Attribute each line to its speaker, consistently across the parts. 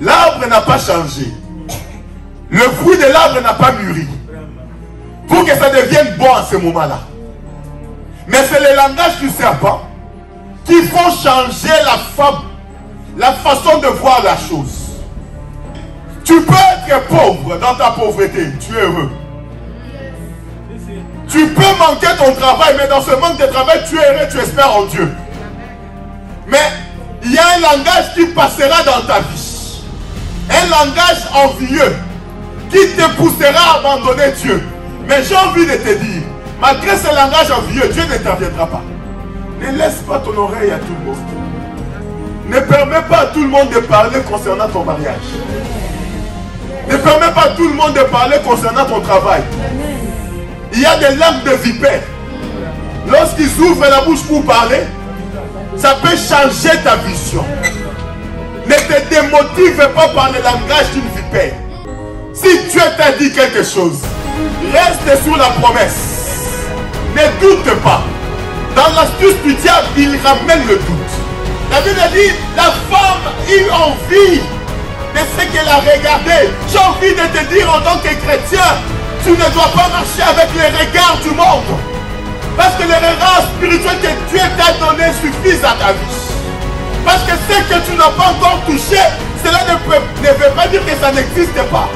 Speaker 1: L'arbre n'a pas changé. Le fruit de l'arbre n'a pas mûri. Pour que ça devienne bon à ce moment-là. Mais c'est le langage du serpent qui font changer la la façon de voir la chose. Tu peux être pauvre dans ta pauvreté, tu es heureux. Tu peux manquer ton travail, mais dans ce manque de travail, tu es heureux, tu espères en Dieu. Mais il y a un langage qui passera dans ta vie. Un langage envieux qui te poussera à abandonner Dieu. Mais j'ai envie de te dire, malgré ce langage envieux, Dieu n'interviendra pas. Ne laisse pas ton oreille à tout le monde. Ne permets pas à tout le monde de parler concernant ton mariage. Ne permets pas à tout le monde de parler concernant ton travail. Il y a des langues de vipères. Lorsqu'ils ouvrent la bouche pour parler, ça peut changer ta vision. Te démotive pas par le langage d'une vipère. Si Dieu t'a dit quelque chose, reste sur la promesse. Ne doute pas. Dans l'astuce du diable, il ramène le doute. La Bible dit, la femme eut envie de ce qu'elle a regardé. J'ai envie de te dire en tant que chrétien, tu ne dois pas marcher avec les regards du monde. Parce que les regards spirituels que Dieu t'a donné suffisent à ta vie. Que tu n'as pas encore touché, cela ne, peut, ne veut pas dire que ça n'existe pas.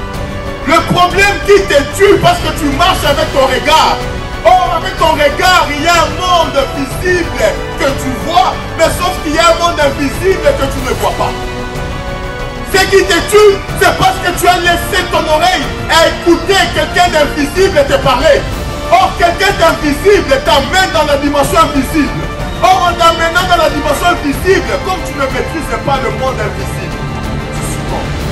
Speaker 1: Le problème qui te tue parce que tu marches avec ton regard. Or, avec ton regard, il y a un monde visible que tu vois, mais sauf qu'il y a un monde invisible que tu ne vois pas. Ce qui te tue, c'est parce que tu as laissé ton oreille à écouter quelqu'un d'invisible te parler. Or, quelqu'un d'invisible t'amène dans la dimension invisible. Or, en t'amenant dans la dimension visible, comme tu ne maîtrises pas le monde invisible, tu succombes.